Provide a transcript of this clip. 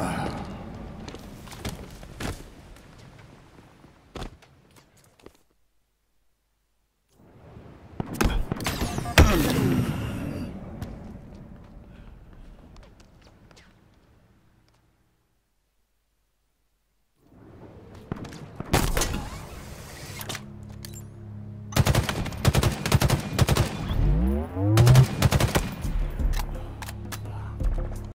Uh.